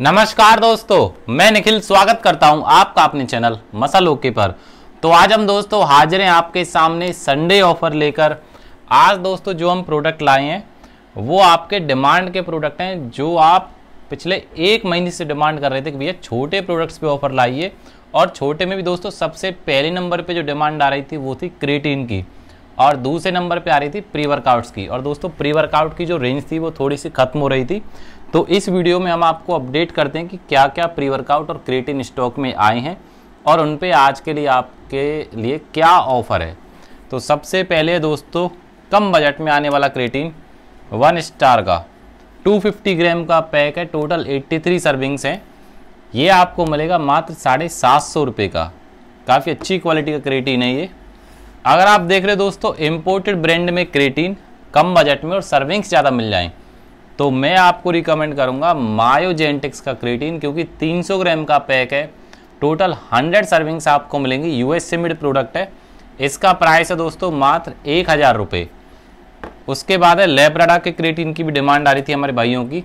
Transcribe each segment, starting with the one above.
नमस्कार दोस्तों, मैं निखिल स्वागत करता हूँ आपका अपने चैनल मसल ओके पर। तो आज हम दोस्तों हाजिर हैं आपके सामने संडे ऑफ़र लेकर। आज दोस्तों जो हम प्रोडक्ट लाए हैं, वो आपके डिमांड के प्रोडक्ट हैं, जो आप पिछले एक महीने से डिमांड कर रहे थे कि भैया छोटे प्रोडक्ट्स पे ऑफ़र लाइए। और छोटे में भी दोस्तों सबसे पहले नंबर पे जो डिमांड आ रही थी, वो थी क्रेटिन की। और दूसरे नंबर पे आ रही थी प्री वर्कआउट्स की। और दोस्तों प्री वर्कआउट की जो रेंज थी, वो थोड़ी सी खत्म हो रही थी। तो इस वीडियो में हम आपको अपडेट करते हैं कि क्या क्या प्री वर्कआउट और क्रेटिन स्टॉक में आए हैं और उन पे आज के लिए आपके लिए क्या ऑफ़र है। तो सबसे पहले दोस्तों, कम बजट में आने वाला क्रेटिन वन स्टार का। 250 ग्राम का पैक है टोटल 83 सर्विंग्स हैं। ये आपको मिलेगा मात्र साढ़े सात सौ रुपये का। काफ़ी अच्छी क्वालिटी का क्रेटिन है ये। अगर आप देख रहे दोस्तों इम्पोर्टेड ब्रांड में क्रेटिन कम बजट में और सर्विंग्स ज़्यादा मिल जाएँ। तो मैं आपको रिकमेंड करूँगा मायोजेंटिक्स का क्रेटिन क्योंकि 300 ग्राम का पैक है। टोटल 100 सर्विंग्स आपको मिलेंगी। यूएस से मिड प्रोडक्ट है। इसका प्राइस है दोस्तों मात्र एक हज़ार रुपये उसके बाद है लेब्राडा के क्रेटिन की भी डिमांड आ रही थी हमारे भाइयों की।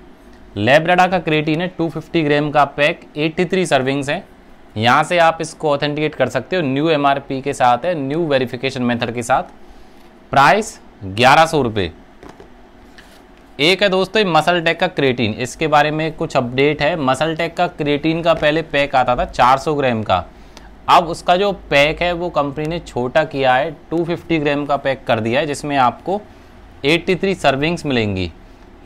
लेब्राडा का क्रेटिन है 250 ग्राम का पैक 83 सर्विंग्स हैं। यहाँ से आप इसको ऑथेंटिकेट कर सकते हो न्यू एमआरपी के साथ है न्यू वेरिफिकेशन मेथड के साथ। प्राइस ग्यारह सौ रुपये एक है दोस्तों मसल टेक का क्रेटीन इसके बारे में कुछ अपडेट है। मसल टेक का क्रेटीन का पहले पैक आता था 400 ग्राम का। अब उसका जो पैक है, वो कंपनी ने छोटा किया है 250 ग्राम का पैक कर दिया है, जिसमें आपको 83 सर्विंग्स मिलेंगी।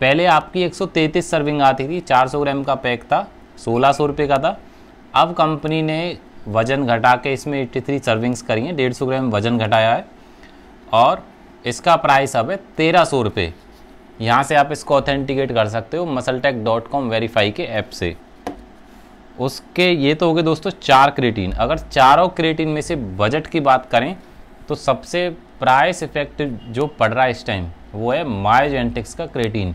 पहले आपकी 133 सर्विंग आती थी 400 ग्राम का पैक था, सोलह सौ रुपये का था। अब कंपनी ने वज़न घटा के इसमें 83 सर्विंग्स करी हैं, डेढ़ सौ ग्राम वज़न घटाया है। और इसका प्राइस अब है तेरह सौ रुपये यहाँ से आप इसको ऑथेंटिकेट कर सकते हो मसलटेक डॉट कॉम वेरीफाई के ऐप से। उसके ये तो हो गए दोस्तों चार क्रेटीन अगर चारों क्रेटीन में से बजट की बात करें तो सबसे प्राइस इफ़ेक्ट जो पड़ रहा है इस टाइम वो है माइजेंटिक्स का क्रेटीन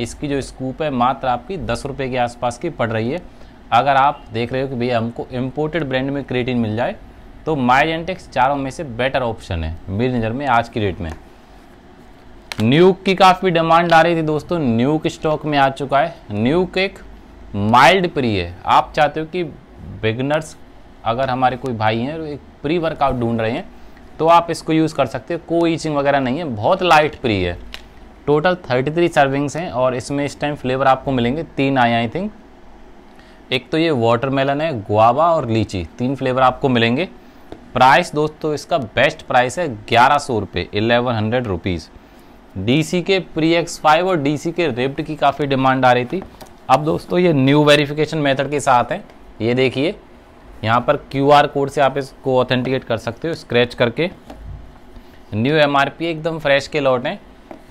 इसकी जो स्कूप है मात्र आपकी दस रुपये के आसपास की पड़ रही है। अगर आप देख रहे हो कि भैया हमको इम्पोर्टेड ब्रांड में क्रेटीन मिल जाए तो माइजेंटिक्स चारों में से बेटर ऑप्शन है मेरी नज़र में आज की डेट में। न्यूक की काफ़ी डिमांड आ रही थी दोस्तों, न्यूक स्टॉक में आ चुका है। न्यूक एक माइल्ड प्री है। आप चाहते हो कि बिगनर्स, अगर हमारे कोई भाई हैं एक प्री वर्कआउट ढूंढ रहे हैं तो आप इसको यूज़ कर सकते हो। कोई ईचिंग वगैरह नहीं है, बहुत लाइट प्री है। टोटल 33 सर्विंग्स हैं और इसमें इस टाइम फ्लेवर आपको मिलेंगे तीन आए, आई थिंक। एक तो ये वाटरमेलन है, गुआवा और लीची, तीन फ्लेवर आपको मिलेंगे। प्राइस दोस्तों, इसका बेस्ट प्राइस है ग्यारह सौ रुपये, eleven hundred rupees. D C pre X five और डीसी के रिप्ट की काफ़ी डिमांड आ रही थी। अब दोस्तों, ये न्यू वेरिफिकेशन मेथड के साथ है। ये देखिए, यहाँ पर क्यू आर कोड से आप इसको ऑथेंटिकेट कर सकते हो, स्क्रैच करके। न्यू एमआरपी एकदम फ्रेश के लौट हैं।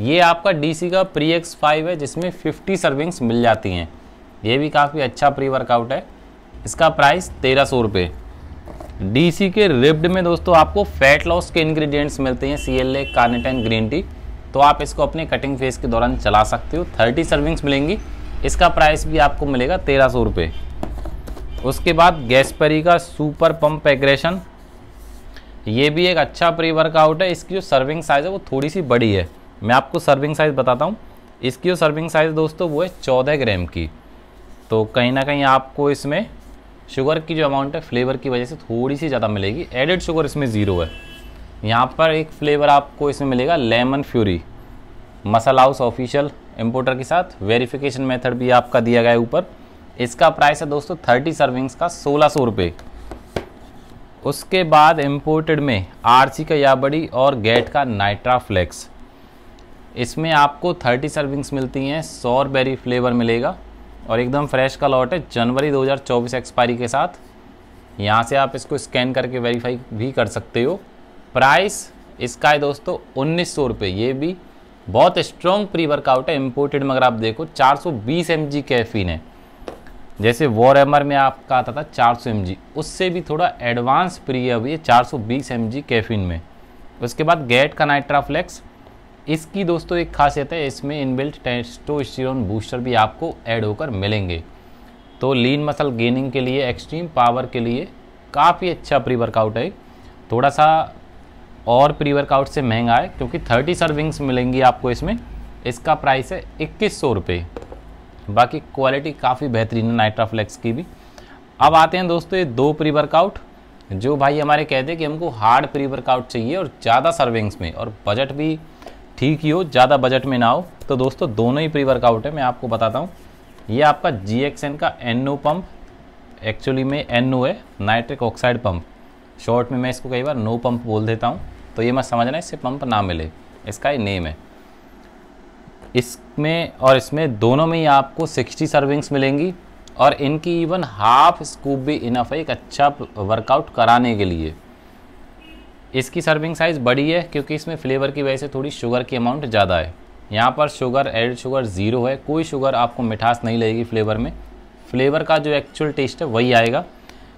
ये आपका डीसी का प्री एक्स फाइव है, जिसमें 50 सर्विंग्स मिल जाती हैं। ये भी काफ़ी अच्छा प्री वर्कआउट है। इसका प्राइस तेरह सौ रुपये डी के रिप्ड में दोस्तों, आपको फैट लॉस के इंग्रेडिएंट्स मिलते हैं C L A green tea. तो आप इसको अपने कटिंग फेस के दौरान चला सकते हो। थर्टी सर्विंग्स मिलेंगी। इसका प्राइस भी आपको मिलेगा तेरह सौ रुपये उसके बाद गैसपरी का सुपर पम्प एग्रेशन ये भी एक अच्छा प्री वर्कआउट है। इसकी जो सर्विंग साइज़ है, वो थोड़ी सी बड़ी है। मैं आपको सर्विंग साइज़ बताता हूँ। इसकी जो सर्विंग साइज़ दोस्तों, वो है चौदह ग्राम की। तो कहीं ना कहीं आपको इसमें शुगर की जो अमाउंट है फ्लेवर की वजह से थोड़ी सी ज़्यादा मिलेगी। एडेड शुगर इसमें ज़ीरो है। यहाँ पर एक फ्लेवर आपको इसमें मिलेगा lemon fury Masala house official importer के साथ वेरिफिकेशन मेथड भी आपका दिया गया है ऊपर। इसका प्राइस है दोस्तों थर्टी सर्विंग्स का सोलह सौ रुपये उसके बाद इम्पोर्टेड में आरसी का याबड़ी और गेट का नाइट्रा फ्लेक्स इसमें आपको थर्टी सर्विंग्स मिलती हैं सौर बेरी फ्लेवर मिलेगा और एकदम फ्रेश का लॉट है, जनवरी 2024 एक्सपायरी के साथ। यहाँ से आप इसको स्कैन करके वेरीफाई भी कर सकते हो। प्राइस इसका है दोस्तों उन्नीस सौ रुपये ये भी बहुत स्ट्रॉन्ग प्री वर्कआउट है इम्पोर्टेड मगर आप देखो 420 सौ बीस कैफीन है। जैसे वॉर एमर में आपका आता था 400 सौ उससे भी थोड़ा एडवांस प्री है अभी सौ बीस कैफीन में। उसके बाद गेट का नाइट्राफ्लेक्स इसकी दोस्तों एक खासियत है, इसमें इनबिल्ट टेस्टोस्टेरोन बूस्टर भी आपको ऐड होकर मिलेंगे। तो लीन मसल गेनिंग के लिए एक्सट्रीम पावर के लिए काफ़ी अच्छा प्री वर्कआउट है। थोड़ा सा और प्री वर्कआउट से महँगा है, क्योंकि 30 सर्विंग्स मिलेंगी आपको इसमें। इसका प्राइस है इक्कीस सौ रुपये बाकी क्वालिटी काफ़ी बेहतरीन है नाइट्राफ्लेक्स की भी। अब आते हैं दोस्तों ये दो प्री वर्कआउट जो भाई हमारे कहते हैं कि हमको हार्ड प्री वर्कआउट चाहिए और ज़्यादा सर्विंग्स में, और बजट भी ठीक ही हो, ज़्यादा बजट में ना हो। तो दोस्तों दोनों ही प्री वर्कआउट है, मैं आपको बताता हूँ। ये आपका GXN का एन पंप एक्चुअली में एन है नाइट्रिक ऑक्साइड पंप शॉर्ट में मैं इसको कई बार नो पंप बोल देता हूँ तो ये मत समझना इससे पंप ना मिले। इसका ही नेम है। इसमें और इसमें दोनों में ही आपको 60 सर्विंग्स मिलेंगी और इनकी इवन हाफ़ स्कूप भी इनफ है एक अच्छा वर्कआउट कराने के लिए। इसकी सर्विंग साइज़ बड़ी है क्योंकि इसमें फ्लेवर की वजह से थोड़ी शुगर की अमाउंट ज़्यादा है। यहाँ पर शुगर एड शुगर ज़ीरो है, कोई शुगर आपको मिठास नहीं लगेगी फ्लेवर में। फ्लेवर का जो एक्चुअल टेस्ट है वही आएगा।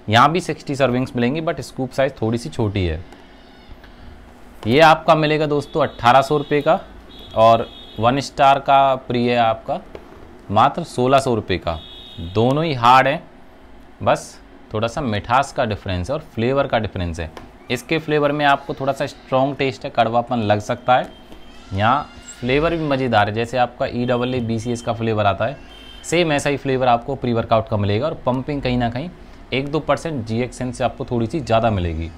यहाँ भी 60 सर्विंग्स मिलेंगी बट स्कूप साइज़ थोड़ी सी छोटी है। ये आपका मिलेगा दोस्तों अट्ठारह सौ रुपये का, और वन स्टार का प्री है आपका मात्र सोलह सौ रुपये का। दोनों ही हार्ड हैं, बस थोड़ा सा मिठास का डिफरेंस है और फ्लेवर का डिफरेंस है। इसके फ्लेवर में आपको थोड़ा सा स्ट्रॉन्ग टेस्ट है, कड़वापन लग सकता है। यहाँ फ्लेवर भी मज़ेदार है, जैसे आपका E double A B C S का फ्लेवर आता है सेम ऐसा ही फ्लेवर आपको प्री वर्कआउट का मिलेगा और पंपिंग कहीं ना कहीं एक दो परसेंट जी से आपको थोड़ी सी ज़्यादा मिलेगी।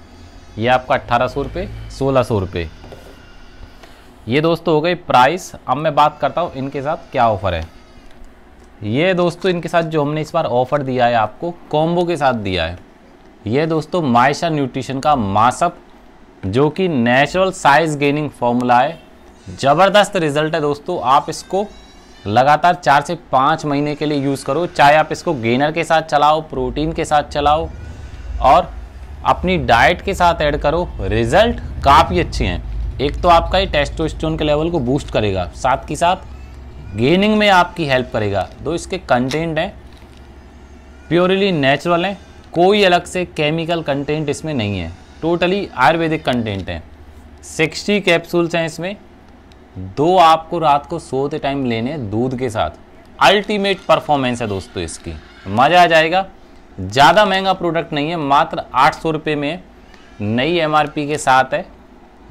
ये आपका अट्ठारह सौ रुपये सोलह सौ रुपये ये दोस्तों हो गई प्राइस अब मैं बात करता हूँ इनके साथ क्या ऑफ़र है। ये दोस्तों इनके साथ जो हमने इस बार ऑफ़र दिया है, आपको कॉम्बो के साथ दिया है। ये दोस्तों माइशा न्यूट्रिशन का मासअप, जो कि नेचुरल साइज़ गेनिंग फॉर्मूला है। ज़बरदस्त रिज़ल्ट है दोस्तों। आप इसको लगातार चार से पाँच महीने के लिए यूज़ करो। चाहे आप इसको गेनर के साथ चलाओ, प्रोटीन के साथ चलाओ, और अपनी डाइट के साथ ऐड करो। रिज़ल्ट काफ़ी अच्छे हैं। एक तो आपका ये टेस्टोस्टेरोन के लेवल को बूस्ट करेगा, साथ के साथ गेनिंग में आपकी हेल्प करेगा। दो, इसके कंटेंट हैं, प्योरली नेचुरल हैं, कोई अलग से केमिकल कंटेंट इसमें नहीं है। टोटली आयुर्वेदिक कंटेंट है। 60 कैप्सूल्स हैं इसमें दो आपको रात को सोते टाइम लेने दूध के साथ। अल्टीमेट परफॉर्मेंस है दोस्तों इसकी। मज़ा आ जाएगा। ज़्यादा महँगा प्रोडक्ट नहीं है, मात्र आठ सौ रुपये में नई एमआरपी के साथ है।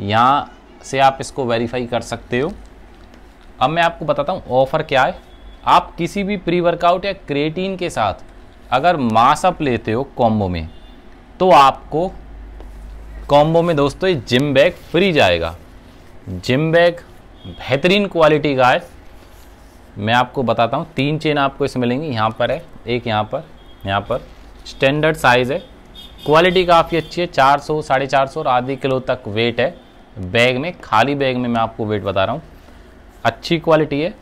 यहाँ से आप इसको वेरीफाई कर सकते हो। अब मैं आपको बताता हूँ ऑफ़र क्या है। आप किसी भी प्री वर्कआउट या क्रिएटिन के साथ अगर मासअप लेते हो कॉम्बो में तो आपको कॉम्बो में दोस्तों ये जिम बैग फ्री जाएगा। जिम बैग बेहतरीन क्वालिटी का है। मैं आपको बताता हूँ, तीन चेन आपको इसमें मिलेंगी। यहाँ पर है, एक यहाँ पर यहाँ पर। स्टैंडर्ड साइज़ है। क्वालिटी काफ़ी अच्छी है 400 साढ़े चार सौ और आधे किलो तक वेट है। बैग में, खाली बैग में मैं आपको वेट बता रहा हूँ। अच्छी क्वालिटी है।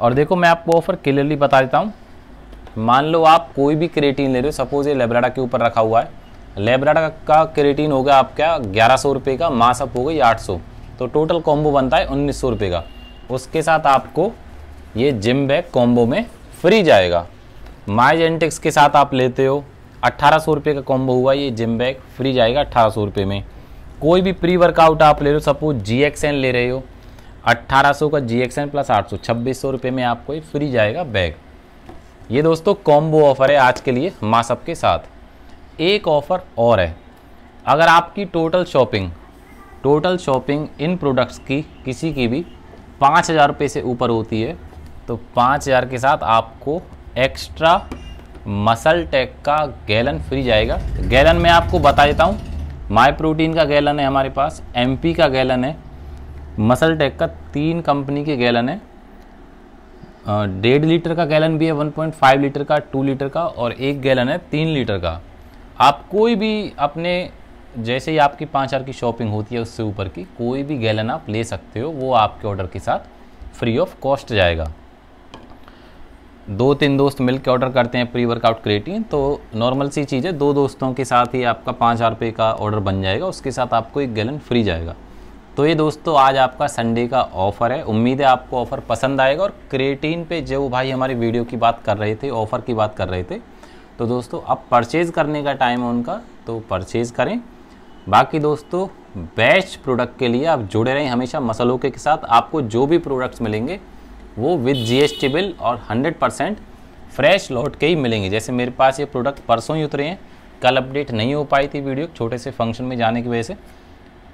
और देखो, मैं आपको ऑफ़र क्लियरली बता देता हूँ। मान लो आप कोई भी क्रेटीन ले रहे हो सपोज़ ये लेब्राडा के ऊपर रखा हुआ है। लेब्राडा का क्रेटीन होगा आपका ग्यारह सौ रुपये का मासअप हो गई आठ सौ। तो टोटल कॉम्बो बनता है उन्नीस सौ रुपये का। उसके साथ आपको ये जिम बैग कॉम्बो में फ्री जाएगा। माइजेंटिक्स के साथ आप लेते हो अट्ठारह सौ रुपये का कॉम्बो हुआ, ये जिम बैग फ्री जाएगा अट्ठारह सौ रुपये में। कोई भी प्री वर्कआउट आप ले रहे हो सपोज़ जी एक्स एन ले रहे हो 1800 का जी एक्स एन प्लस आठ सौ, छब्बीस सौ रुपये में आपको ये फ्री जाएगा बैग ये दोस्तों कॉम्बो ऑफ़र है आज के लिए मासअप के साथ। एक ऑफ़र और है। अगर आपकी total shopping total shopping in products की किसी की भी पाँच हज़ार रुपये से ऊपर होती है। तो पाँच हज़ार के साथ आपको एक्स्ट्रा मसल टेक का गैलन फ्री जाएगा। गैलन मैं आपको बता देता हूँ। माई प्रोटीन का गैलन है हमारे पास एमपी का गैलन है। मसल टेक का तीन कंपनी के गैलन है। डेढ़ लीटर का गैलन भी है 1.5 लीटर का, टू लीटर का और एक गैलन है तीन लीटर का। आप कोई भी अपने जैसे ही आपकी पाँच हज़ार की शॉपिंग होती है उससे ऊपर की, कोई भी गैलन आप ले सकते हो, वो आपके ऑर्डर के साथ फ्री ऑफ़ कॉस्ट जाएगा। दो तीन दोस्त मिल के ऑर्डर करते हैं प्री वर्कआउट क्रिएटिन तो नॉर्मल सी चीज़ है, दो दोस्तों के साथ ही आपका पाँच हज़ार रुपये का ऑर्डर बन जाएगा, उसके साथ आपको एक गैलन फ्री जाएगा। तो ये दोस्तों, आज आपका संडे का ऑफ़र है, उम्मीद है आपको ऑफ़र पसंद आएगा और क्रिएटिन पे जो भाई हमारी वीडियो की बात कर रहे थे, ऑफ़र की बात कर रहे थे तो दोस्तों, अब परचेज़ करने का टाइम है उनका तो परचेज़ करें। बाकी दोस्तों बेस्ट प्रोडक्ट के लिए आप जुड़े रहें हमेशा मसलों के साथ। आपको जो भी प्रोडक्ट्स मिलेंगे, वो विद जीएसटी बिल और 100 परसेंट फ्रेश लौट के ही मिलेंगे। जैसे मेरे पास ये प्रोडक्ट परसों ही उतरे हैं। कल अपडेट नहीं हो पाई थी वीडियो छोटे से फ़ंक्शन में जाने की वजह से।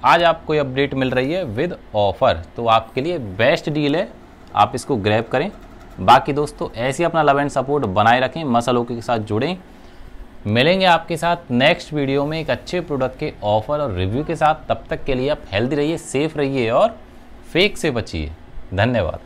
आज आपको ये अपडेट मिल रही है विद ऑफ़र तो आपके लिए बेस्ट डील है। आप इसको ग्रैब करें। बाकी दोस्तों, ऐसे अपना लव एंड सपोर्ट बनाए रखें, मसल के साथ जुड़ें। मिलेंगे आपके साथ नेक्स्ट वीडियो में एक अच्छे प्रोडक्ट के ऑफ़र और रिव्यू के साथ। तब तक के लिए आप हेल्दी रहिए सेफ़ रहिए और फेक से बचिए। धन्यवाद।